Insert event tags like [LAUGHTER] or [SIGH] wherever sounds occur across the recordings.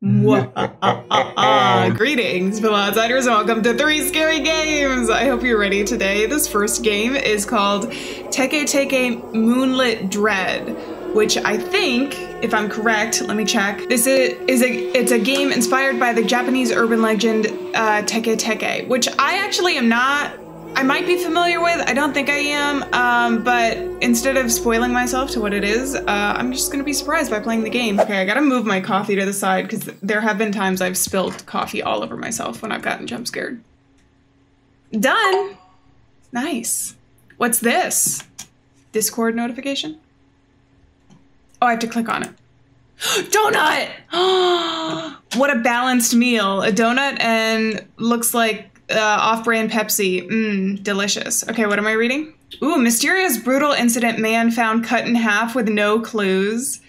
[LAUGHS] Greetings, fellow outsiders, and welcome to Three Scary Games! I hope you're ready today. This first game is called Teke Teke Moonlit Dread, which I think, if I'm correct, let me check. This is, is a it's a game inspired by the Japanese urban legend uh, Teke Teke, which I actually am not I might be familiar with. I don't think I am. Um, but instead of spoiling myself to what it is, uh, I'm just gonna be surprised by playing the game. Okay, I gotta move my coffee to the side because there have been times I've spilled coffee all over myself when I've gotten jump scared. Done. Nice. What's this? Discord notification? Oh, I have to click on it. [GASPS] donut! [GASPS] what a balanced meal. A donut and looks like uh, off-brand Pepsi. Mmm, delicious. Okay, what am I reading? Ooh, mysterious brutal incident man found cut in half with no clues.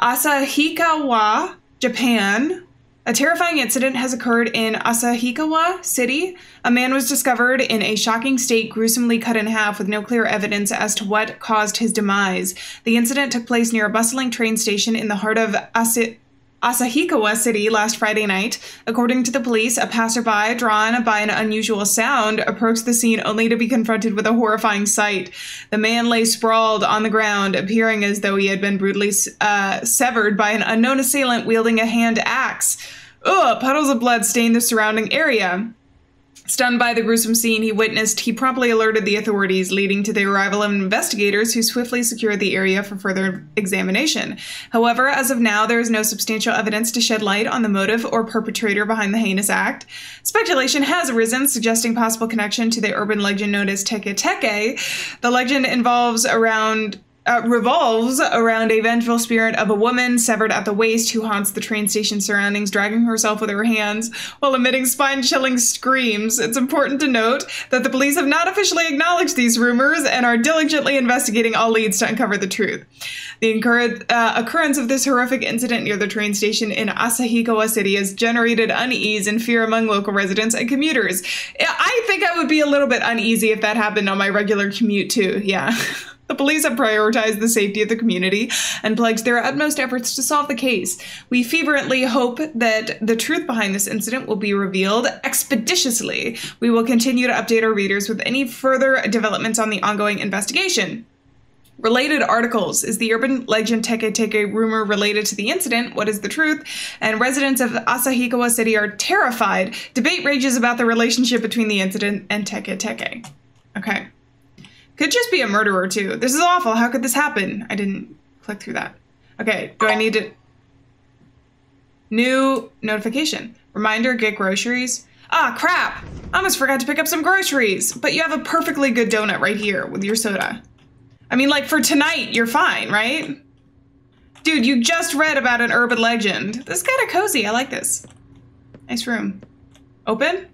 Asahikawa, Japan. A terrifying incident has occurred in Asahikawa City. A man was discovered in a shocking state, gruesomely cut in half with no clear evidence as to what caused his demise. The incident took place near a bustling train station in the heart of Asa- Asahikawa City last Friday night. According to the police, a passerby drawn by an unusual sound approached the scene only to be confronted with a horrifying sight. The man lay sprawled on the ground, appearing as though he had been brutally uh, severed by an unknown assailant wielding a hand axe. Ugh, puddles of blood stained the surrounding area. Stunned by the gruesome scene he witnessed, he promptly alerted the authorities, leading to the arrival of investigators who swiftly secured the area for further examination. However, as of now, there is no substantial evidence to shed light on the motive or perpetrator behind the heinous act. Speculation has arisen, suggesting possible connection to the urban legend known as Teke Teke. The legend involves around uh, revolves around a vengeful spirit of a woman severed at the waist who haunts the train station surroundings, dragging herself with her hands while emitting spine chilling screams. It's important to note that the police have not officially acknowledged these rumors and are diligently investigating all leads to uncover the truth. The incur- uh, occurrence of this horrific incident near the train station in Asahikawa City has generated unease and fear among local residents and commuters. I think I would be a little bit uneasy if that happened on my regular commute, too. Yeah. [LAUGHS] The police have prioritized the safety of the community and pledged their utmost efforts to solve the case. We fervently hope that the truth behind this incident will be revealed expeditiously. We will continue to update our readers with any further developments on the ongoing investigation. Related articles Is the urban legend Teke Teke rumor related to the incident? What is the truth? And residents of Asahikawa City are terrified. Debate rages about the relationship between the incident and Teke Teke. Okay. Could just be a murderer too. This is awful. How could this happen? I didn't click through that. Okay, do I need to... New notification. Reminder, get groceries. Ah, crap! I almost forgot to pick up some groceries. But you have a perfectly good donut right here with your soda. I mean, like, for tonight, you're fine, right? Dude, you just read about an urban legend. This is kind of cozy. I like this. Nice room. Open?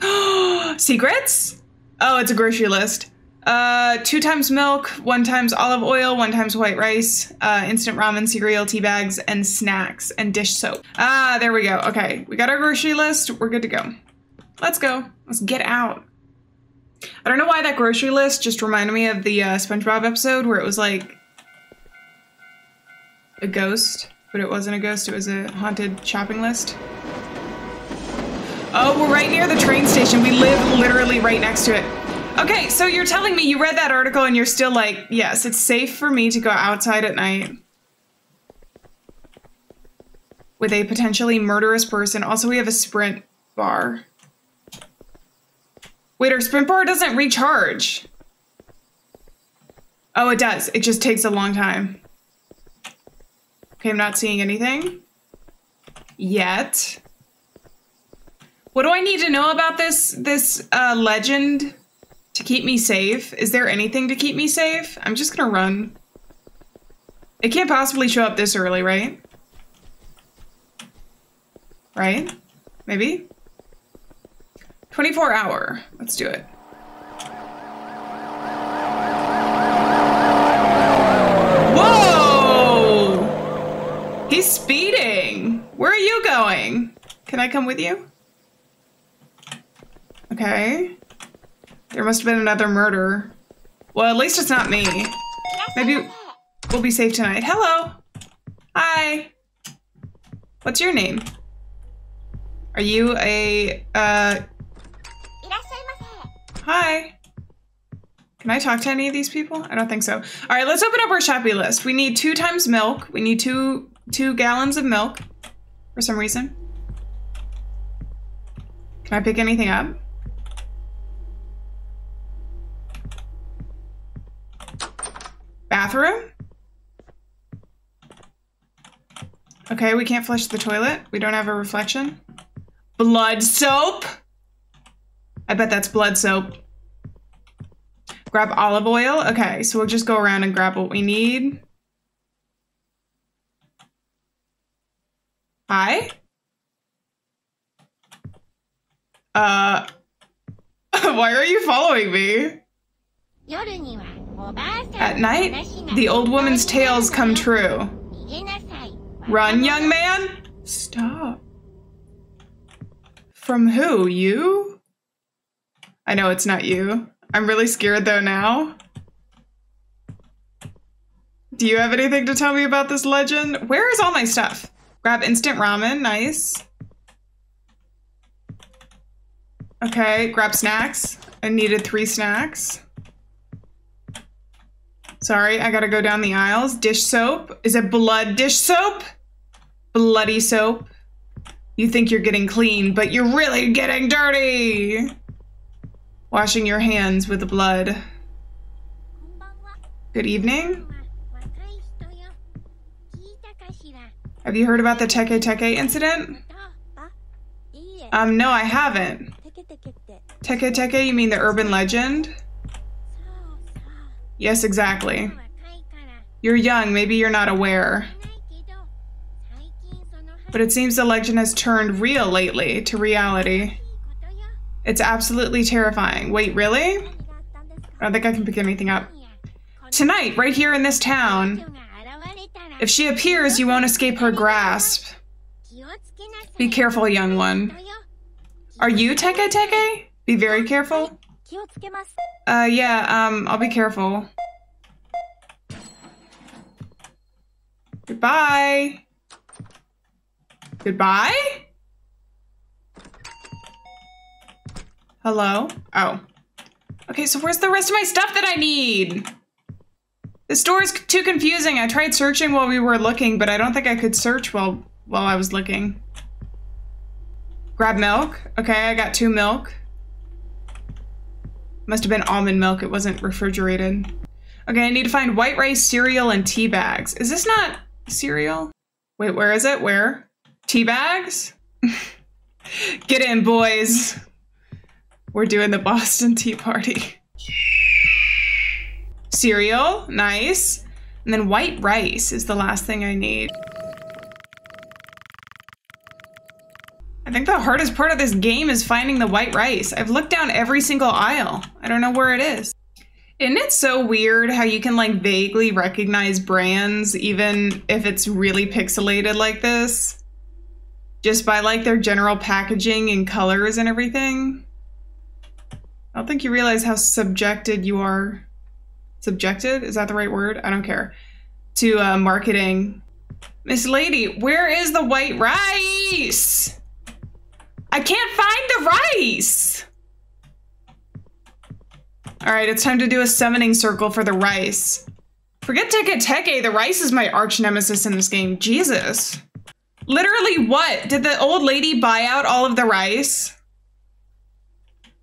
[GASPS] Secrets? Oh, it's a grocery list. Uh, two times milk, one times olive oil, one times white rice, uh, instant ramen, cereal, tea bags, and snacks, and dish soap. Ah, there we go. Okay, we got our grocery list. We're good to go. Let's go. Let's get out. I don't know why that grocery list just reminded me of the uh, SpongeBob episode where it was like a ghost, but it wasn't a ghost. It was a haunted shopping list. Oh, we're right near the train station. We live literally right next to it. Okay, so you're telling me you read that article and you're still like, yes, it's safe for me to go outside at night with a potentially murderous person. Also, we have a sprint bar. Wait, our sprint bar doesn't recharge. Oh, it does. It just takes a long time. Okay, I'm not seeing anything. Yet. What do I need to know about this this uh, legend to keep me safe? Is there anything to keep me safe? I'm just gonna run. It can't possibly show up this early, right? Right? Maybe? 24 hour. Let's do it. Whoa! He's speeding. Where are you going? Can I come with you? Okay. There must have been another murder. Well, at least it's not me. Maybe we'll be safe tonight. Hello. Hi. What's your name? Are you a, uh, hi. Can I talk to any of these people? I don't think so. All right, let's open up our shopping list. We need two times milk. We need two, two gallons of milk for some reason. Can I pick anything up? Bathroom? Okay, we can't flush the toilet. We don't have a reflection. Blood soap? I bet that's blood soap. Grab olive oil. Okay, so we'll just go around and grab what we need. Hi? Uh, [LAUGHS] why are you following me? At night, the old woman's tales come true. Run, young man! Stop. From who? You? I know it's not you. I'm really scared though now. Do you have anything to tell me about this legend? Where is all my stuff? Grab instant ramen, nice. Okay, grab snacks. I needed three snacks. Sorry, I gotta go down the aisles. Dish soap. Is it blood dish soap? Bloody soap. You think you're getting clean, but you're really getting dirty. Washing your hands with the blood. Good evening. Have you heard about the Teke Teke incident? Um, no, I haven't. Teke Teke, you mean the urban legend? Yes, exactly. You're young, maybe you're not aware. But it seems the legend has turned real lately to reality. It's absolutely terrifying. Wait, really? I don't think I can pick anything up. Tonight, right here in this town, if she appears, you won't escape her grasp. Be careful, young one. Are you Teke Teke? Be very careful. Uh, yeah, um, I'll be careful. Goodbye. Goodbye? Hello? Oh. Okay, so where's the rest of my stuff that I need? The store is too confusing. I tried searching while we were looking, but I don't think I could search while while I was looking. Grab milk. Okay, I got two milk. Must have been almond milk. It wasn't refrigerated. Okay, I need to find white rice, cereal, and tea bags. Is this not cereal? Wait, where is it? Where? Tea bags? [LAUGHS] Get in, boys. We're doing the Boston Tea Party. [LAUGHS] Cereal, nice. And then white rice is the last thing I need. I think the hardest part of this game is finding the white rice. I've looked down every single aisle. I don't know where it is. Isn't it so weird how you can like vaguely recognize brands even if it's really pixelated like this? Just by like their general packaging and colors and everything? I don't think you realize how subjected you are. Subjected? Is that the right word? I don't care. To uh, marketing. Miss Lady, where is the white rice? I can't find the rice. All right, it's time to do a summoning circle for the rice. Forget Teke Teke, the rice is my arch nemesis in this game. Jesus. Literally what? Did the old lady buy out all of the rice?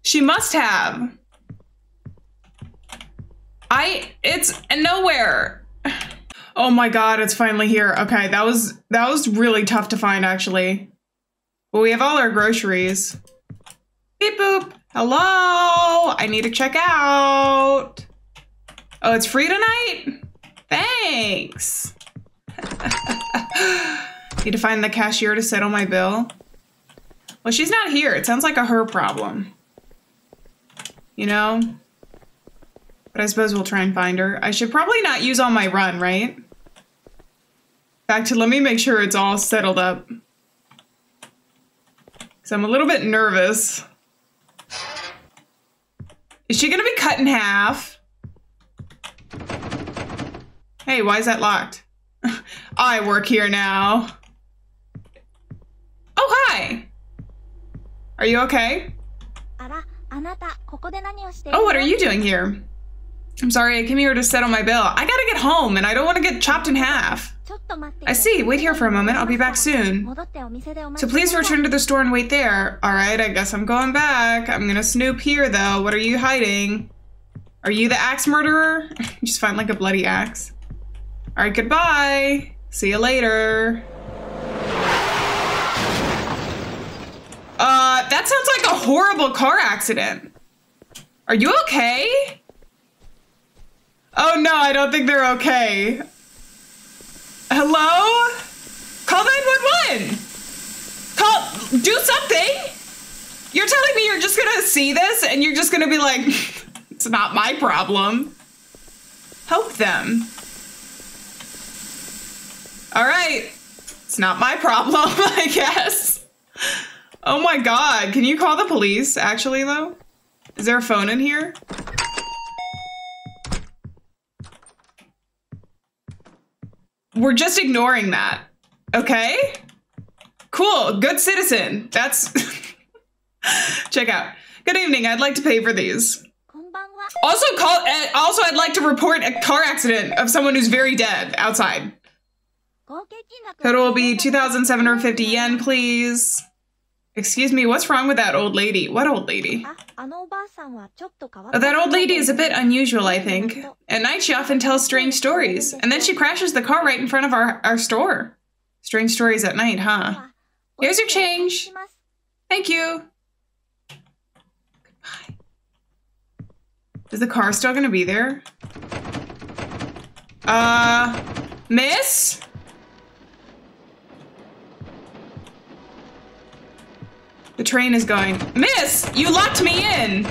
She must have. I, it's nowhere. [SIGHS] Oh my god, it's finally here. Okay, that was, that was really tough to find actually. Well, we have all our groceries. Beep boop. Hello, I need to check out. Oh, it's free tonight? Thanks. [LAUGHS] need to find the cashier to settle my bill. Well, she's not here. It sounds like a her problem. You know? But I suppose we'll try and find her. I should probably not use all my run, right? Back to let me make sure it's all settled up. So I'm a little bit nervous. Is she gonna be cut in half? Hey, why is that locked? [LAUGHS] I work here now. Oh, hi. Are you okay? Oh, what are you doing here? I'm sorry, I came here to settle my bill. I gotta get home and I don't wanna get chopped in half. I see. Wait here for a moment. I'll be back soon. So please return to the store and wait there. All right, I guess I'm going back. I'm gonna snoop here, though. What are you hiding? Are you the axe murderer? [LAUGHS] Just find like a bloody axe. All right, goodbye. See you later. Uh, that sounds like a horrible car accident. Are you okay? Oh no, I don't think they're okay. Hello? Call 911! Call, do something! You're telling me you're just gonna see this and you're just gonna be like, [LAUGHS] it's not my problem. Help them. Alright. It's not my problem, [LAUGHS] I guess. Oh my god. Can you call the police, actually, though? Is there a phone in here? We're just ignoring that. Okay? Cool. Good citizen. That's. [LAUGHS] Check out. Good evening. I'd like to pay for these. Also, call. Eh, also, I'd like to report a car accident of someone who's very dead outside. Total will be 2,750 yen, please. Excuse me, what's wrong with that old lady? What old lady? Ah, oh, that old lady is a bit unusual, I think. At night, she often tells strange stories, and then she crashes the car right in front of our, our store. Strange stories at night, huh? Here's your change. Thank you. Goodbye. Is the car still going to be there? Uh, miss? The train is going. Miss, you locked me in.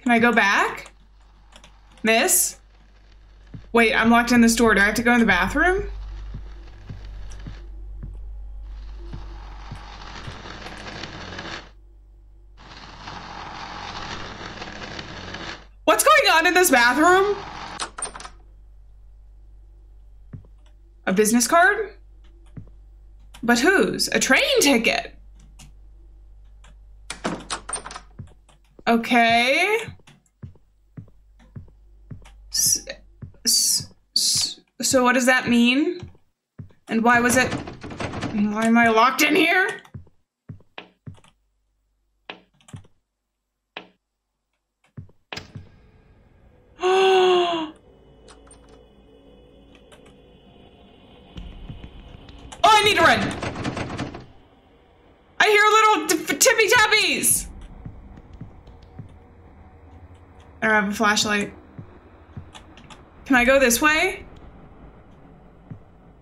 Can I go back? Miss? Wait, I'm locked in this door. Do I have to go in the bathroom? What's going on in this bathroom? Business card? But whose? A train ticket. Okay. So what does that mean? And why was it? Why am I locked in here? Oh, I need to run. I hear little tippy tappies. I have a flashlight. Can I go this way?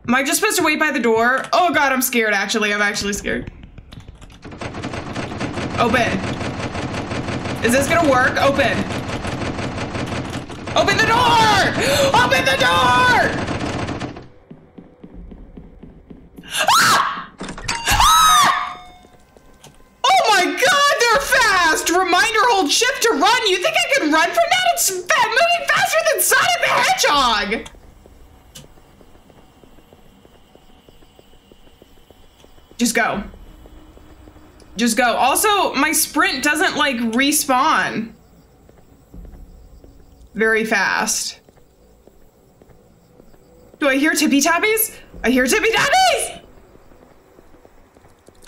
Am I just supposed to wait by the door? Oh god, I'm scared actually. I'm actually scared. Open. Is this gonna work? Open. Open the door! [GASPS] Open the door! Run from that? It's moving faster than Sonic the Hedgehog! Just go. Just go. Also, my sprint doesn't like respawn very fast. Do I hear tippy tappies? I hear tippy tappies!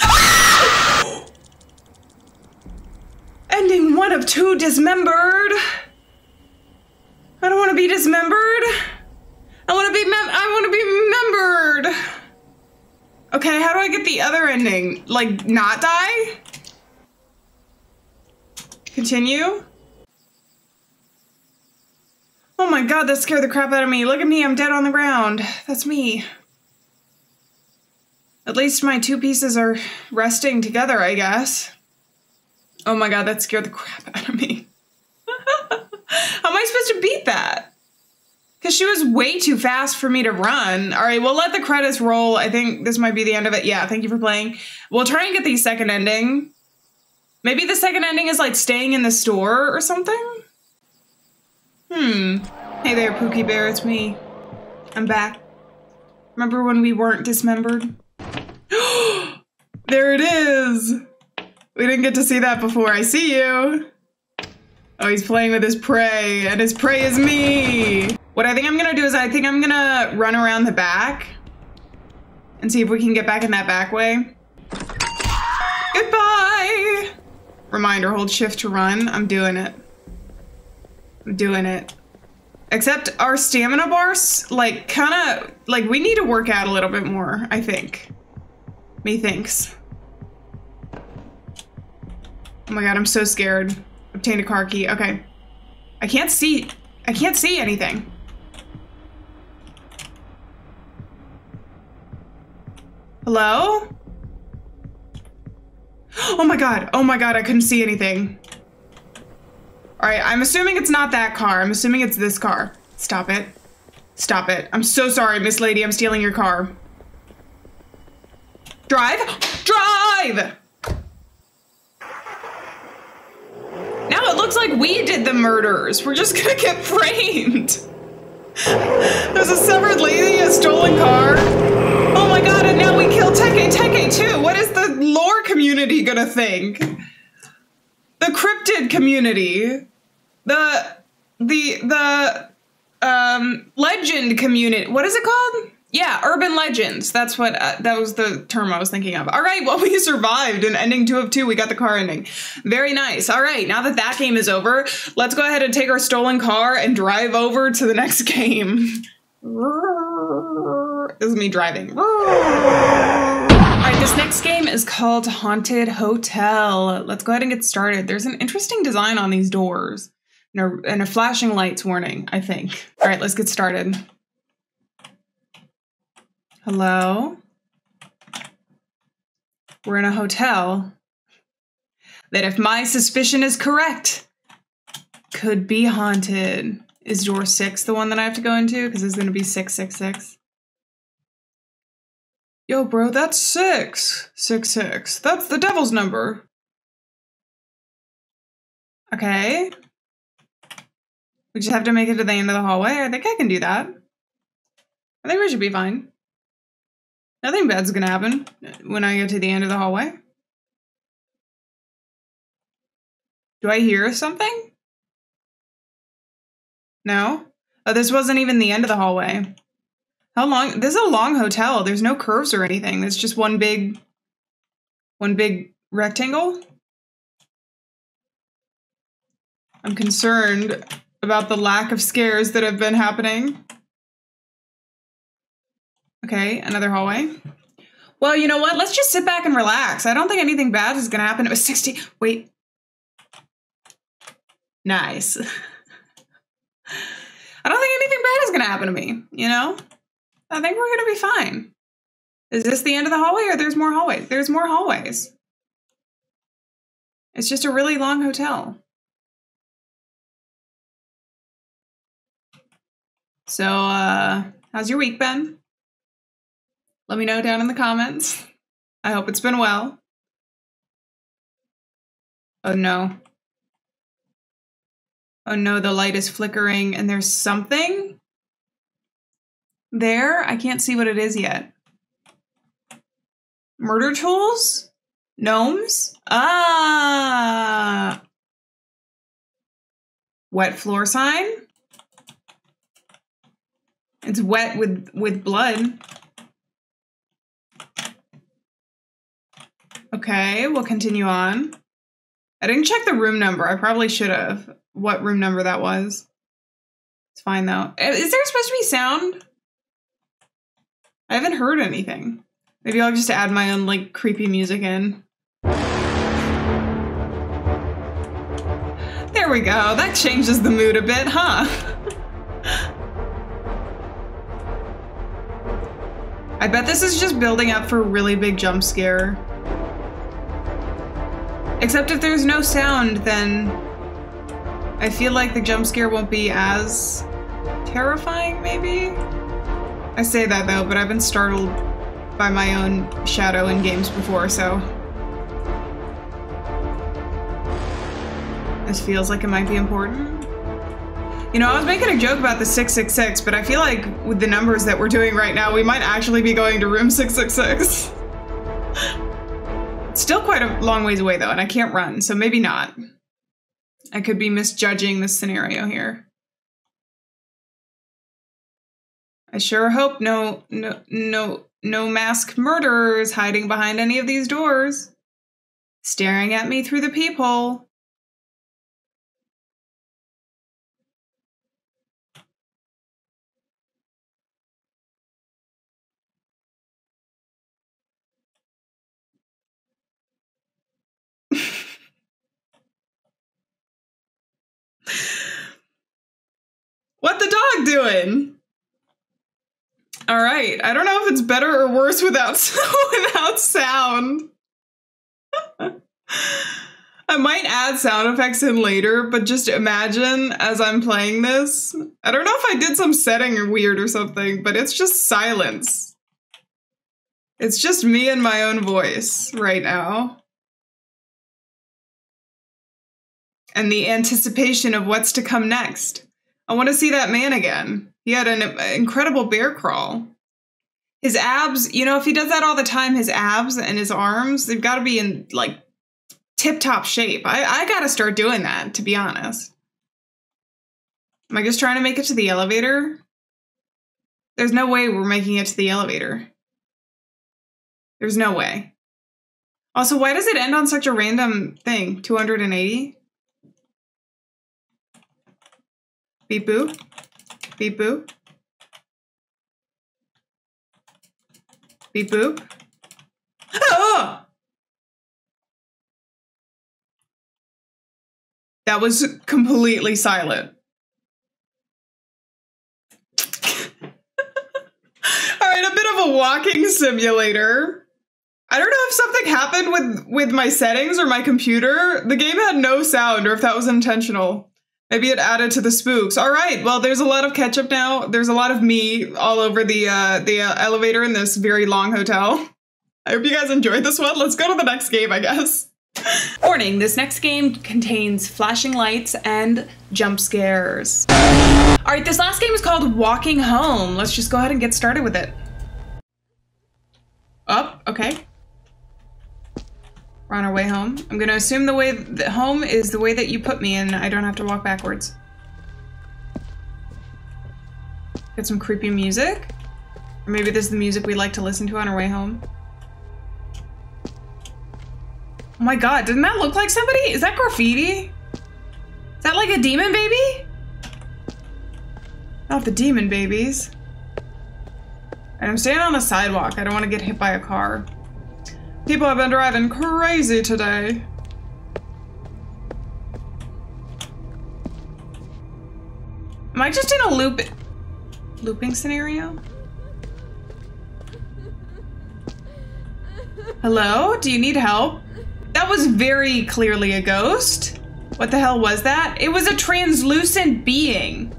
Ah! Ending one of two dismembered. I don't want to be dismembered. I want to be mem- I want to be remembered. Okay, how do I get the other ending? Like, not die? Continue? Oh my god, that scared the crap out of me. Look at me, I'm dead on the ground. That's me. At least my two pieces are resting together, I guess. Oh my god, that scared the crap out of me. How am I supposed to beat that? Because she was way too fast for me to run. All right, we'll let the credits roll. I think this might be the end of it. Yeah, thank you for playing. We'll try and get the second ending. Maybe the second ending is like staying in the store or something? Hmm. Hey there, Pookie Bear, it's me. I'm back. Remember when we weren't dismembered? [GASPS] there it is! We didn't get to see that before. I see you! Oh, he's playing with his prey, and his prey is me! What I think I'm gonna do is I think I'm gonna run around the back and see if we can get back in that back way. Goodbye! Reminder, hold shift to run. I'm doing it. I'm doing it. Except our stamina bars, like, kind of, like, we need to work out a little bit more, I think. Methinks. Oh my god, I'm so scared. Obtain a car key. Okay. I can't see. I can't see anything. Hello? Oh my god. Oh my god, I couldn't see anything. Alright, I'm assuming it's not that car. I'm assuming it's this car. Stop it. Stop it. I'm so sorry, Miss Lady. I'm stealing your car. Drive! Drive! It looks like we did the murders. We're just gonna get framed. There's a severed lady, a stolen car. Oh my god, and now we kill Teke Teke too. What is the lore community gonna think? The cryptid community. The the the um legend community. What is it called? Yeah, urban legends. That's what uh, that was the term I was thinking of. All right, well [LAUGHS] we survived in ending 2 of 2. We got the car ending. Very nice. All right, now that that game is over, let's go ahead and take our stolen car and drive over to the next [LAUGHS] game. This is me driving. All right, this next game is called Haunted Hotel. Let's go ahead and get started. There's an interesting design on these doors and a, and a flashing lights warning, I think. All right, let's get started. Hello? We're in a hotel that, if my suspicion is correct, could be haunted. Is door six the one that I have to go into? Because it's going to be 666. Yo, bro, that's six. Six, six. That's the devil's number. Okay. We just have to make it to the end of the hallway. I think I can do that. I think we should be fine. Nothing bad's gonna happen when I get to the end of the hallway. Do I hear something? No? Oh, this wasn't even the end of the hallway. How long? This is a long hotel. There's no curves or anything. It's just one big, one big rectangle. I'm concerned about the lack of scares that have been happening. Okay, another hallway. Well, you know what? Let's just sit back and relax. I don't think anything bad is going to happen. It was 60. Wait. Nice. [LAUGHS] I don't think anything bad is going to happen to me, you know? I think we're going to be fine. Is this the end of the hallway or there's more hallways? There's more hallways. It's just a really long hotel. So, uh, how's your week been? Let me know down in the comments. I hope it's been well. Oh no. Oh no, the light is flickering and there's something there. I can't see what it is yet. Murder tools? Gnomes? Ah! Wet floor sign? It's wet with with blood. Okay, we'll continue on. I didn't check the room number. I probably should have. What room number that was. It's fine though. Eh, is there supposed to be sound? I haven't heard anything. Maybe I'll just add my own like creepy music in. There we go. That changes the mood a bit, huh? [LAUGHS] I bet this is just building up for a really big jump scare. Except if there's no sound, then I feel like the jump scare won't be as terrifying, maybe? I say that though, but I've been startled by my own shadow in games before, so. This feels like it might be important. You know, I was making a joke about the 666, but I feel like with the numbers that we're doing right now, we might actually be going to room 666. [LAUGHS] Still quite a long ways away though, and I can't run, so maybe not. I could be misjudging this scenario here. I sure hope no no no no mask murderers hiding behind any of these doors. Staring at me through the peephole. What the dog doing? All right. I don't know if it's better or worse without [LAUGHS] without sound. [LAUGHS] I might add sound effects in later, but just imagine as I'm playing this. I don't know if I did some setting or weird or something, but it's just silence. It's just me and my own voice right now. And the anticipation of what's to come next. I want to see that man again. He had an incredible bear crawl. His abs, you know, if he does that all the time, his abs and his arms, they've got to be in like tip top shape. I, I got to start doing that, to be honest. Am I just trying to make it to the elevator? There's no way we're making it to the elevator. There's no way. Also, why does it end on such a random thing? 280? Beep boop. Beep boop. Beep boop. Oh! [GASPS] That was completely silent. [LAUGHS] All right, a bit of a walking simulator. I don't know if something happened with with my settings or my computer. The game had no sound or if that was intentional. Maybe it added to the spooks. All right. Well, there's a lot of ketchup now. There's a lot of me all over the uh, the uh, elevator in this very long hotel. I hope you guys enjoyed this one. Let's go to the next game, I guess. [LAUGHS] Warning: This next game contains flashing lights and jump scares. All right. This last game is called Walking Home. Let's just go ahead and get started with it. Up. Okay. We're on our way home. I'm gonna assume the way that home is the way that you put me and I don't have to walk backwards. Got some creepy music. Or maybe this is the music we like to listen to on our way home. Oh my god, didn't that look like somebody? Is that graffiti? Is that like a demon baby? Not the demon babies. And I'm standing on the sidewalk. I don't want to get hit by a car. People have been driving crazy today. Am I just in a loop looping scenario? Hello? Do you need help? That was very clearly a ghost. What the hell was that? It was a translucent being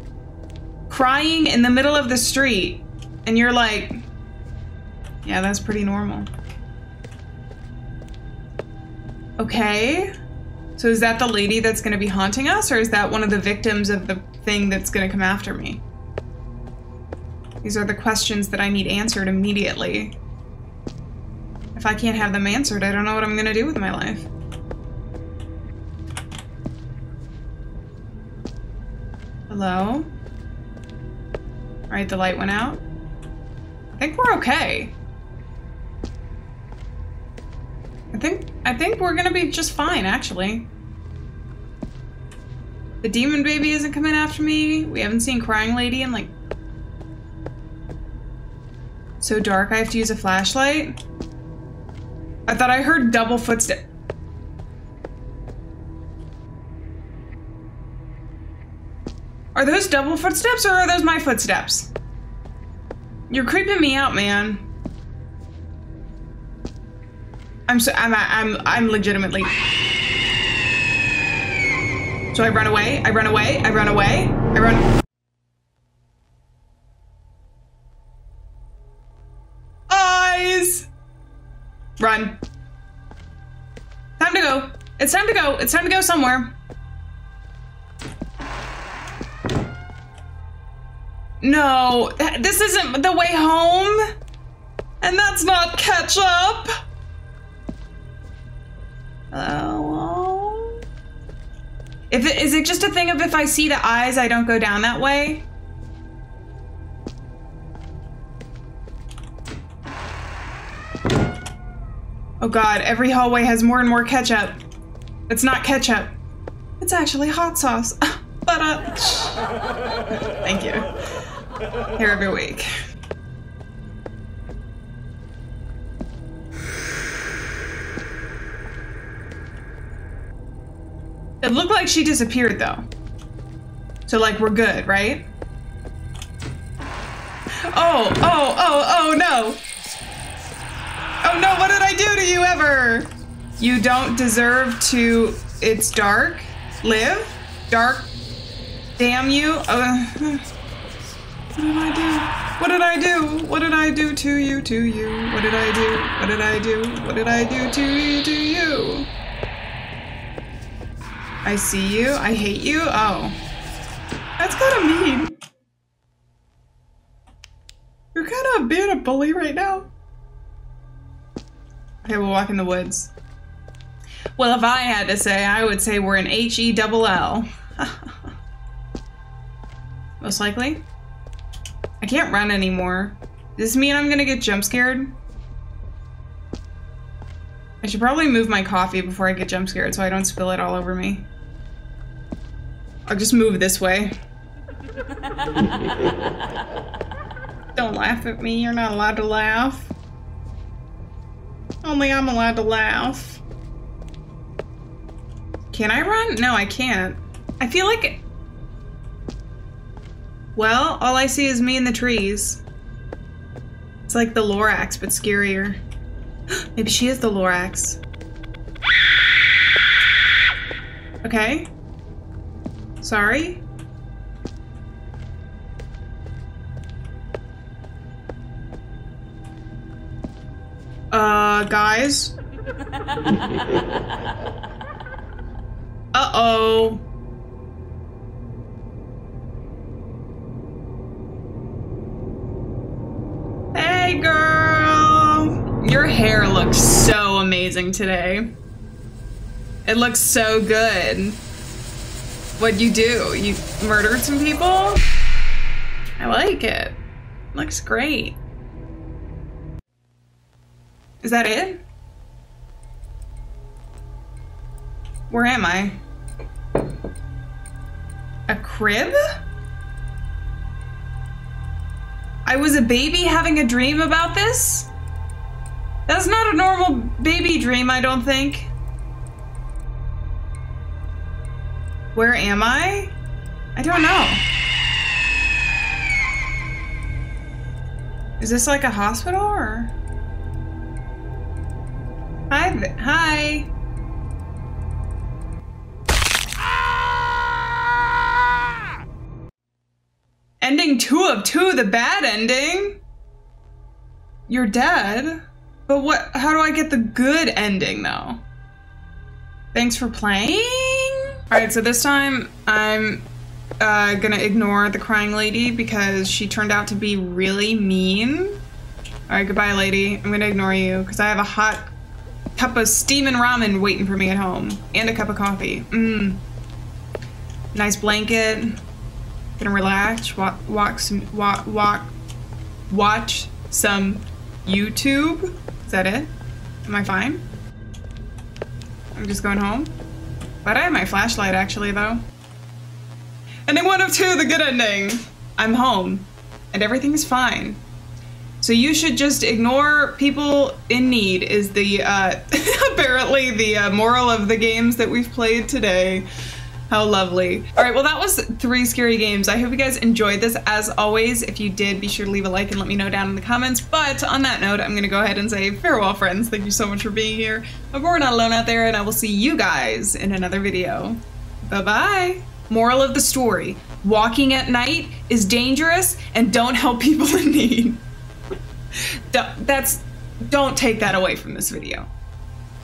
crying in the middle of the street. And you're like, yeah, that's pretty normal. Okay. So is that the lady that's going to be haunting us, or is that one of the victims of the thing that's going to come after me? These are the questions that I need answered immediately. If I can't have them answered, I don't know what I'm going to do with my life. Hello? Alright, the light went out. I think we're okay. I think I think we're gonna be just fine, actually. The demon baby isn't coming after me. We haven't seen Crying Lady in like so dark I have to use a flashlight. I thought I heard double footsteps. Are those double footsteps or are those my footsteps? You're creeping me out, man. I'm so I'm I'm I'm legitimately. So I run away. I run away. I run away. I run. Eyes. Run. Time to go. It's time to go. It's time to go somewhere. No, this isn't the way home. And that's not ketchup. Hello? If it, is it just a thing of if I see the eyes, I don't go down that way? Oh god, every hallway has more and more ketchup. It's not ketchup. It's actually hot sauce. [LAUGHS] but uh [LAUGHS] Thank you. Here every week. It looked like she disappeared though. So like we're good, right? Oh, oh, oh, oh no. Oh no, what did I do to you ever? You don't deserve to, it's dark, live, dark, damn you. Uh, [LAUGHS] what did I do? What did I do? What did I do to you, to you? What did I do? What did I do? What did I do to you, to you? I see you. I hate you. Oh. That's kind of mean. You're kind of being a bully right now. Okay, we'll walk in the woods. Well, if I had to say, I would say we're in H-E double L. [LAUGHS] Most likely. I can't run anymore. Does this mean I'm gonna get jump scared? I should probably move my coffee before I get jump scared so I don't spill it all over me. I'll just move this way. [LAUGHS] don't laugh at me, you're not allowed to laugh. Only I'm allowed to laugh. Can I run? No, I can't. I feel like... Well, all I see is me in the trees. It's like the Lorax, but scarier. [GASPS] Maybe she is the Lorax. Okay. Sorry. Uh, guys? [LAUGHS] Uh-oh. Amazing today. It looks so good. What'd you do? You murdered some people? I like it. Looks great. Is that it? Where am I? A crib? I was a baby having a dream about this? That's not a normal baby dream, I don't think. Where am I? I don't know. Is this like a hospital or? Hi, hi. Ending two of two, the bad ending. You're dead. But what, how do I get the good ending though? Thanks for playing? All right, so this time I'm uh, gonna ignore the crying lady because she turned out to be really mean. All right, goodbye, lady. I'm gonna ignore you because I have a hot cup of steaming ramen waiting for me at home and a cup of coffee. Mmm. Nice blanket. Gonna relax, walk, walk some, walk, walk, watch some YouTube. Is that it? Am I fine? I'm just going home. But I have my flashlight actually though. Ending one of two, the good ending. I'm home and everything is fine. So you should just ignore people in need is the uh, [LAUGHS] apparently the uh, moral of the games that we've played today. How lovely. All right, well, that was three scary games. I hope you guys enjoyed this. As always, if you did, be sure to leave a like and let me know down in the comments. But on that note, I'm going to go ahead and say farewell, friends. Thank you so much for being here. But we're not alone out there, and I will see you guys in another video. Bye-bye. Moral of the story. Walking at night is dangerous, and don't help people [LAUGHS] in need. That's... Don't take that away from this video.